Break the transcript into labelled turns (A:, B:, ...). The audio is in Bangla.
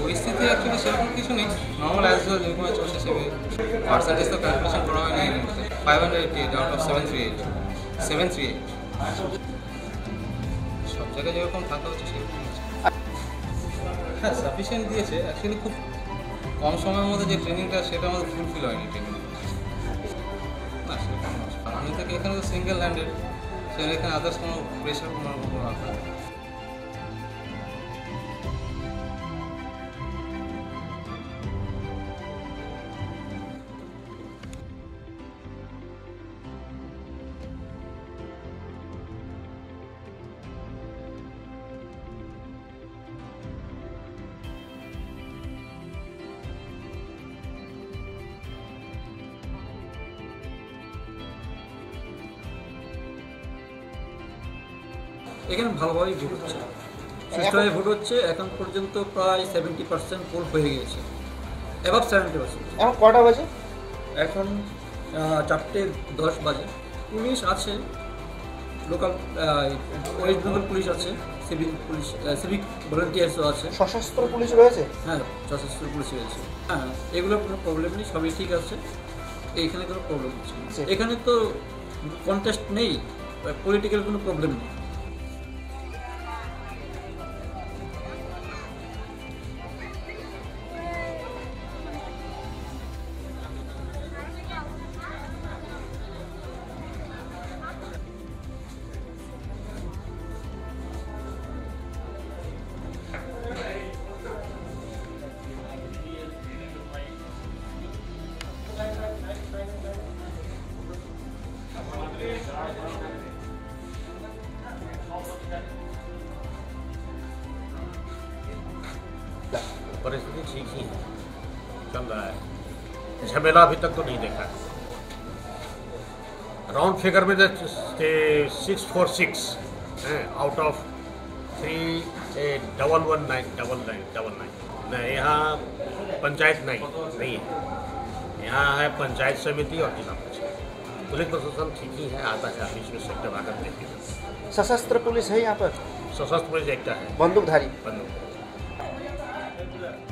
A: পরিস্থিতি অ্যাকচুয়ালি সেরকম কিছু নেই। নর্মাল অ্যাজ ওয়েল যেরকম চলছে সেভাবে। পার্সেন্টেজ তো ক্যালকুলেশন করা হয় নাই five hundred eighty eight out of seven three eight seven three eight সব জায়গায় যেরকম থাকা হচ্ছে সেরকম হ্যাঁ সাফিসিয়েন্ট দিয়েছে। অ্যাকচুয়ালি খুব কম সময়ের মধ্যে যে ট্রেনিংটা সেটা আমাদের ফুলফিল হয়নি ট্রেনিং আমি থেকে এখানে তো সিঙ্গেল হ্যান্ডেড সেখানে এখানে আদার্স
B: এখানে ভালোভাবেই ভোট হচ্ছে। সিস্টেমে ভোট হচ্ছে এখন পর্যন্ত প্রায় সেভেন্টি পার্সেন্ট পোল হয়ে গিয়েছে। এবার সেভেন্টি পার্সেন্ট
C: এখন কটা বাজে?
B: এখন চারটে দশ বাজে। পুলিশ আছে লোকাল ওয়েস্ট বেঙ্গল পুলিশ আছে সিভিক পুলিশ সিভিক ভলেন্টিয়ার্সও আছে।
C: সশস্ত্র পুলিশ রয়েছে?
B: হ্যাঁ সশস্ত্র পুলিশ রয়েছে। হ্যাঁ এগুলো কোনো প্রবলেম নেই সবই ঠিক আছে। এইখানে কোনো প্রবলেম হচ্ছে এখানে তো কন্টেস্ট নেই পলিটিক্যাল কোনো প্রবলেম নেই।
D: परिस्थिति ठीक ही है। चल रहा है। झमेला अभी तक तो नहीं देखा राउंड फिगर में six four six out of three double one nine double nine double nine नहीं यहाँ पंचायत नहीं नहीं है। यहाँ है पंचायत समिति और जिला परिषद पुलिस प्रशासन ठीक ही है आता है बीच में सेक्टर आकर देखिए।
C: सशस्त्र पुलिस है यहाँ पर?
D: सशस्त्र पुलिस एक है।
C: बंदूकधारी।
D: बंदूक